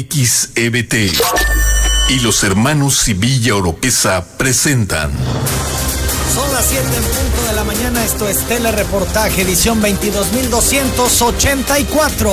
XEBT y los hermanos Sivilla Oropesa presentan. Son las 7 en punto de la mañana, esto es Telereportaje, edición 22284.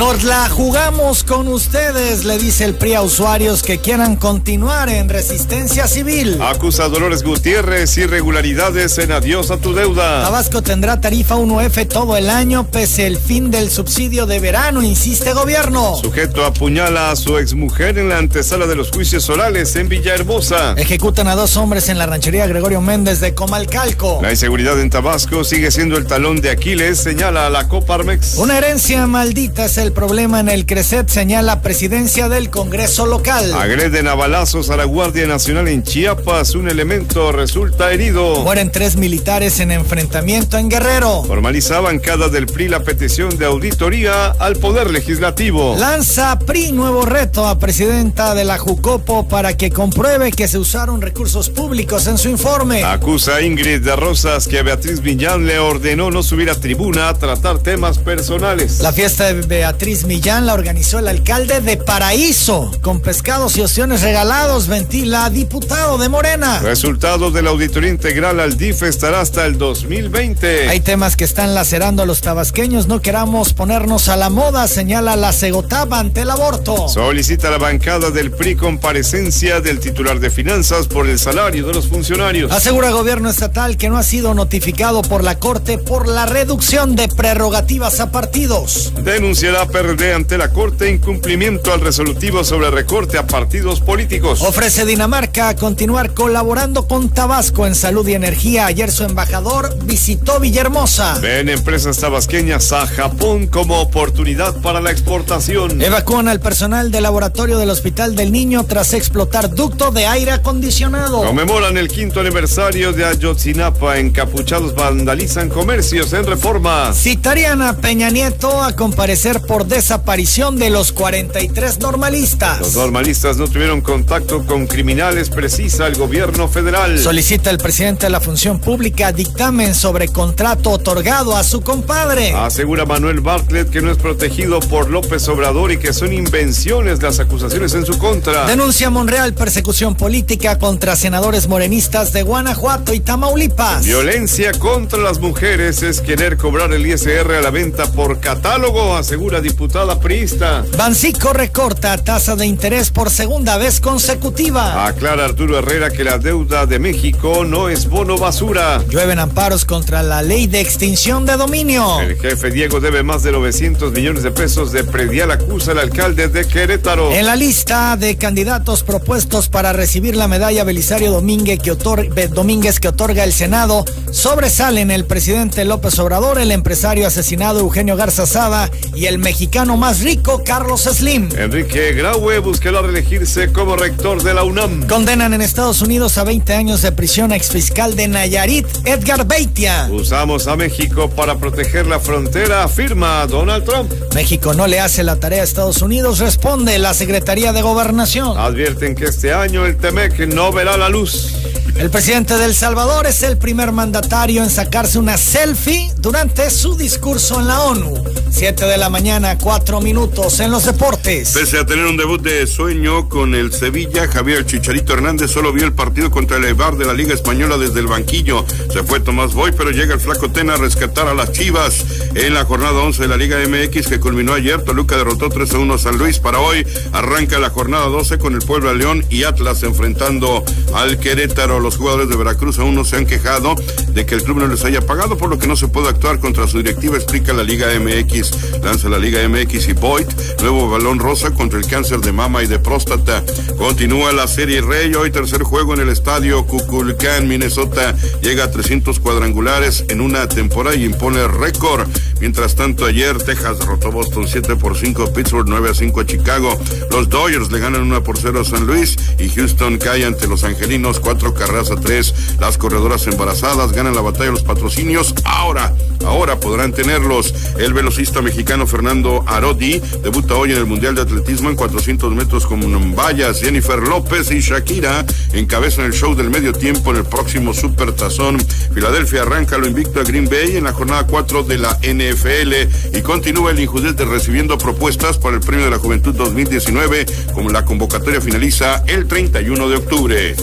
Nos la jugamos con ustedes, le dice el PRI a usuarios que quieran continuar en resistencia civil. Acusa a Dolores Gutiérrez irregularidades en adiós a tu deuda. Tabasco tendrá tarifa 1F todo el año pese el fin del subsidio de verano, insiste gobierno. Sujeto apuñala a su exmujer en la antesala de los juicios orales en Villahermosa. Ejecutan a dos hombres en la ranchería Gregorio Méndez de Comalcalco. La inseguridad en Tabasco sigue siendo el talón de Aquiles, señala a la Coparmex. Una herencia maldita es el problema en el Creset, señala presidencia del Congreso local. Agreden a balazos a la Guardia Nacional en Chiapas. Un elemento resulta herido. Mueren tres militares en enfrentamiento en Guerrero. Formaliza bancada del PRI la petición de auditoría al Poder Legislativo. Lanza PRI nuevo reto a presidenta de la Jucopo para que compruebe que se usaron recursos públicos en su informe. Acusa a Ingrid de Rosas que a Beatriz Viñán le ordenó no subir a tribuna a tratar temas personales. La fiesta de Beatriz Millán la organizó el alcalde de Paraíso, con pescados y opciones regalados, ventila diputado de Morena. Resultado de la auditoría integral al DIF estará hasta el 2020. Hay temas que están lacerando a los tabasqueños, no queramos ponernos a la moda, señala la Segotaba ante el aborto. Solicita la bancada del PRI comparecencia del titular de finanzas por el salario de los funcionarios. Asegura gobierno estatal que no ha sido notificado por la Corte por la reducción de prerrogativas a partidos. Denunciará PRD ante la Corte incumplimiento al resolutivo sobre recorte a partidos políticos. Ofrece Dinamarca continuar colaborando con Tabasco en salud y energía. Ayer su embajador visitó Villahermosa. Ven empresas tabasqueñas a Japón como oportunidad para la exportación. Evacúan al personal del laboratorio del Hospital del Niño tras explotar ducto de aire acondicionado. Conmemoran el quinto aniversario de Ayotzinapa. Encapuchados vandalizan comercios en reforma. Citarían a Peña Nieto a comparecer por desaparición de los 43 normalistas. Los normalistas no tuvieron contacto con criminales, precisa el gobierno federal. Solicita el presidente de la función pública dictamen sobre contrato otorgado a su compadre. Asegura Manuel Bartlett que no es protegido por López Obrador y que son invenciones las acusaciones en su contra. Denuncia Monreal persecución política contra senadores morenistas de Guanajuato y Tamaulipas. Violencia contra las mujeres es querer cobrar el ISR a la venta por catálogo, asegura diputada priista. Bancico recorta tasa de interés por segunda vez consecutiva. Aclara Arturo Herrera que la deuda de México no es bono basura. Llueven amparos contra la ley de extinción de dominio. El jefe Diego debe más de 900 millones de pesos de predial acusa al alcalde de Querétaro. En la lista de candidatos propuestos para recibir la medalla Belisario Domínguez que, otorga, Domínguez que otorga el Senado, sobresalen el presidente López Obrador, el empresario asesinado Eugenio Garza Sada y el mexicano más rico Carlos Slim. Enrique Graue buscará reelegirse como rector de la UNAM. Condenan en Estados Unidos a 20 años de prisión a exfiscal de Nayarit, Edgar Beitia. Usamos a México para proteger la frontera, afirma Donald Trump. México no le hace la tarea a Estados Unidos, responde la Secretaría de Gobernación. Advierten que este año el Temec no verá la luz. El presidente de El Salvador es el primer mandatario en sacarse una selfie durante su discurso en la ONU. Siete de la mañana, cuatro minutos en los deportes. Pese a tener un debut de sueño con el Sevilla, Javier Chicharito Hernández solo vio el partido contra el Eibar de la Liga Española desde el banquillo. Se fue Tomás Boy, pero llega el flaco Tena a rescatar a las Chivas en la jornada 11 de la Liga MX que culminó ayer. Toluca derrotó 3 a 1 a San Luis. Para hoy arranca la jornada 12 con el Puebla León y Atlas enfrentando al Querétaro. Los jugadores de Veracruz aún no se han quejado de que el club no les haya pagado, por lo que no se puede actuar contra su directiva, explica la Liga MX. Lanza la Liga MX y Boyd, nuevo balón rosa contra el cáncer de mama y de próstata. Continúa la Serie Rey, hoy tercer juego en el estadio Cuculcán, Minnesota. Llega a 300 cuadrangulares en una temporada y impone récord. Mientras tanto, ayer Texas derrotó Boston 7 por 5, Pittsburgh 9 a 5 a Chicago. Los Dodgers le ganan 1 por 0 a San Luis y Houston cae ante los Angelinos 4 carreras a 3. Las corredoras embarazadas ganan la batalla los patrocinios. Ahora, ahora podrán tenerlos. El velocista mexicano Fernando Arodi debuta hoy en el Mundial de Atletismo en 400 metros con vallas. Jennifer López y Shakira encabezan el show del medio tiempo en el próximo Super Tazón. Filadelfia arranca lo invicto a Green Bay en la jornada 4 de la NFL y continúa el Injudete recibiendo propuestas para el Premio de la Juventud 2019, como la convocatoria finaliza el 31 de octubre.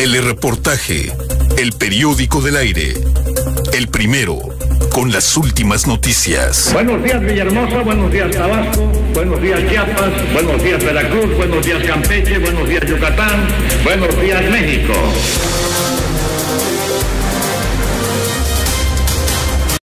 Telereportaje, el periódico del aire, el primero con las últimas noticias. Buenos días Villahermosa, buenos días Tabasco, buenos días Chiapas, buenos días Veracruz, buenos días Campeche, buenos días Yucatán, buenos días México.